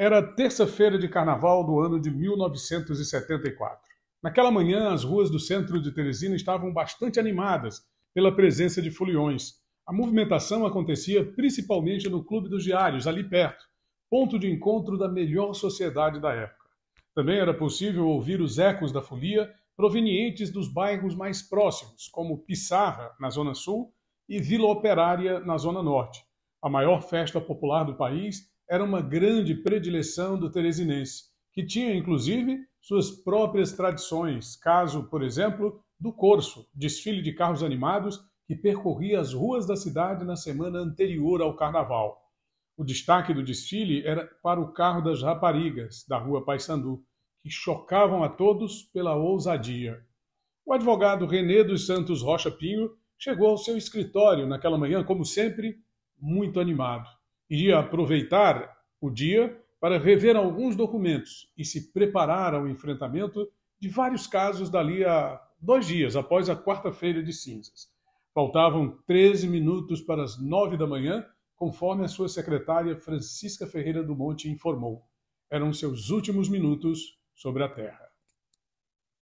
Era terça-feira de carnaval do ano de 1974. Naquela manhã, as ruas do centro de Teresina estavam bastante animadas pela presença de foliões. A movimentação acontecia principalmente no Clube dos Diários, ali perto, ponto de encontro da melhor sociedade da época. Também era possível ouvir os ecos da folia provenientes dos bairros mais próximos, como Pissarra, na Zona Sul, e Vila Operária, na Zona Norte. A maior festa popular do país era uma grande predileção do teresinense, que tinha, inclusive, suas próprias tradições, caso, por exemplo, do Corso, desfile de carros animados que percorria as ruas da cidade na semana anterior ao carnaval. O destaque do desfile era para o carro das raparigas, da rua Paissandu, que chocavam a todos pela ousadia. O advogado René dos Santos Rocha Pinho chegou ao seu escritório naquela manhã, como sempre, muito animado. Iria aproveitar o dia para rever alguns documentos e se preparar ao enfrentamento de vários casos dali a dois dias, após a quarta-feira de cinzas. Faltavam 13 minutos para as nove da manhã, conforme a sua secretária Francisca Ferreira do Monte informou. Eram seus últimos minutos sobre a terra.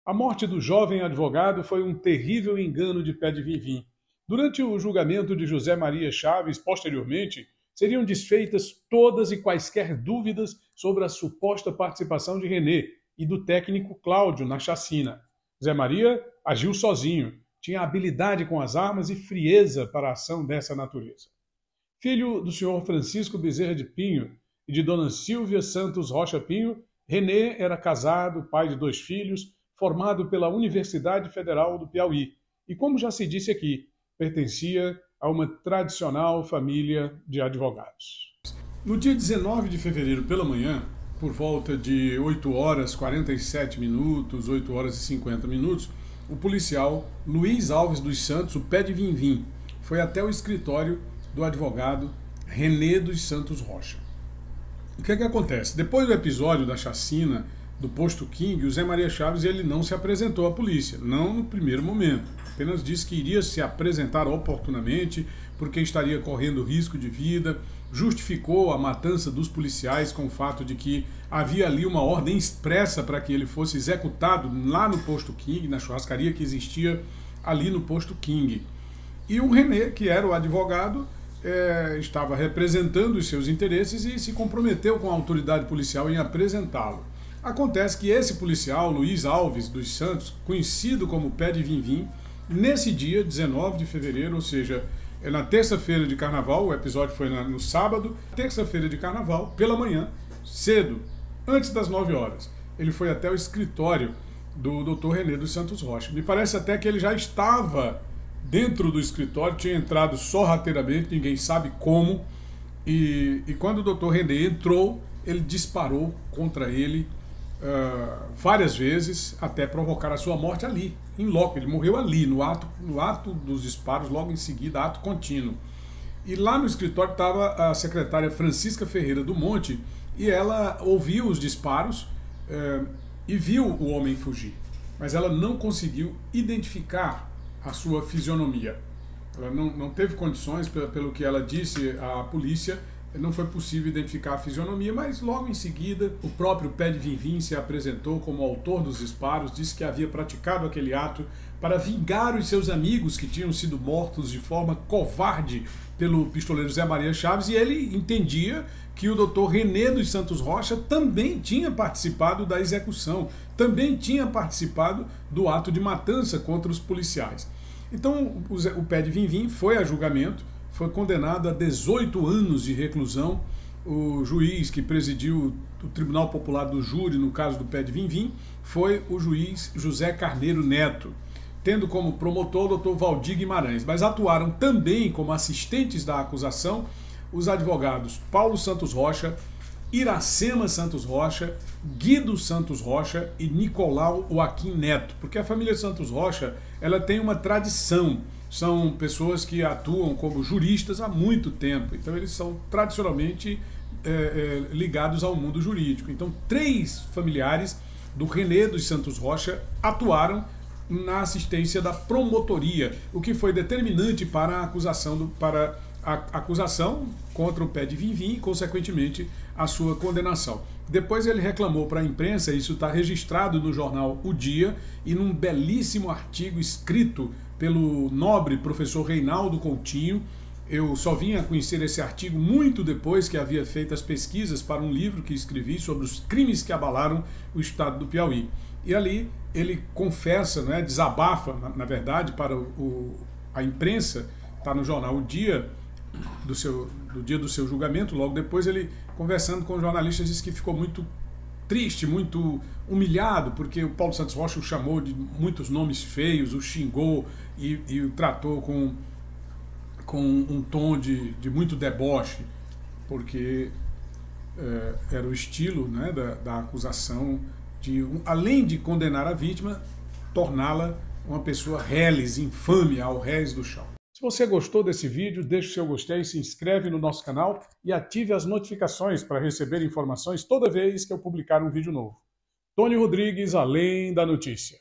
A morte do jovem advogado foi um terrível engano de pé de vivim. Durante o julgamento de José Maria Chaves, posteriormente, seriam desfeitas todas e quaisquer dúvidas sobre a suposta participação de René e do técnico Cláudio na chacina. Zé Maria agiu sozinho, tinha habilidade com as armas e frieza para a ação dessa natureza. Filho do senhor Francisco Bezerra de Pinho e de dona Silvia Santos Rocha Pinho, René era casado, pai de dois filhos, formado pela Universidade Federal do Piauí e, como já se disse aqui, pertencia a uma tradicional família de advogados. No dia 19 de fevereiro pela manhã, por volta de 8 horas 47 minutos, 8 horas e 50 minutos, o policial Luiz Alves dos Santos, o pé de Vim, foi até o escritório do advogado René dos Santos Rocha. O que é que acontece? Depois do episódio da chacina do posto King, o Zé Maria Chaves ele não se apresentou à polícia, não no primeiro momento. Apenas disse que iria se apresentar oportunamente porque estaria correndo risco de vida. Justificou a matança dos policiais com o fato de que havia ali uma ordem expressa para que ele fosse executado lá no posto King, na churrascaria que existia ali no posto King. E o René, que era o advogado, é, estava representando os seus interesses e se comprometeu com a autoridade policial em apresentá-lo. Acontece que esse policial, Luiz Alves dos Santos, conhecido como Pé de Vim nesse dia, 19 de fevereiro, ou seja, é na terça-feira de carnaval, o episódio foi no sábado, terça-feira de carnaval, pela manhã, cedo, antes das 9 horas. Ele foi até o escritório do Dr. René dos Santos Rocha. Me parece até que ele já estava dentro do escritório, tinha entrado sorrateiramente, ninguém sabe como. E, e quando o Dr. René entrou, ele disparou contra ele uh, várias vezes até provocar a sua morte ali, em loco. Ele morreu ali, no ato, no ato dos disparos, logo em seguida, ato contínuo. E lá no escritório estava a secretária Francisca Ferreira do Monte e ela ouviu os disparos uh, e viu o homem fugir, mas ela não conseguiu identificar a sua fisionomia. Ela não, não teve condições, pelo que ela disse à polícia, não foi possível identificar a fisionomia, mas logo em seguida o próprio Pé de Vinvim se apresentou como autor dos disparos, disse que havia praticado aquele ato para vingar os seus amigos que tinham sido mortos de forma covarde pelo pistoleiro Zé Maria Chaves e ele entendia que o doutor René dos Santos Rocha também tinha participado da execução, também tinha participado do ato de matança contra os policiais. Então o Pé de Vinvim foi a julgamento, foi condenado a 18 anos de reclusão. O juiz que presidiu o Tribunal Popular do Júri, no caso do Pé de Vinvim, foi o juiz José Carneiro Neto, tendo como promotor o doutor Valdir Guimarães. Mas atuaram também como assistentes da acusação os advogados Paulo Santos Rocha, Iracema Santos Rocha, Guido Santos Rocha e Nicolau Joaquim Neto, porque a família Santos Rocha ela tem uma tradição são pessoas que atuam como juristas há muito tempo, então eles são tradicionalmente é, é, ligados ao mundo jurídico. Então, três familiares do René dos Santos Rocha atuaram na assistência da promotoria, o que foi determinante para a acusação, do, para a acusação contra o pé de Vivim e, consequentemente, a sua condenação. Depois ele reclamou para a imprensa, isso está registrado no jornal O Dia e num belíssimo artigo escrito pelo nobre professor Reinaldo Coutinho. Eu só vim a conhecer esse artigo muito depois que havia feito as pesquisas para um livro que escrevi sobre os crimes que abalaram o estado do Piauí. E ali ele confessa, né, desabafa, na, na verdade, para o, a imprensa, está no jornal O Dia, do, seu, do dia do seu julgamento, logo depois ele, conversando com jornalistas, disse que ficou muito triste, muito humilhado, porque o Paulo Santos Rocha o chamou de muitos nomes feios, o xingou e, e o tratou com, com um tom de, de muito deboche, porque é, era o estilo né, da, da acusação de, além de condenar a vítima, torná-la uma pessoa reles, infame ao réis do chão. Se você gostou desse vídeo, deixe o seu gostei, se inscreve no nosso canal e ative as notificações para receber informações toda vez que eu publicar um vídeo novo. Tony Rodrigues, Além da Notícia.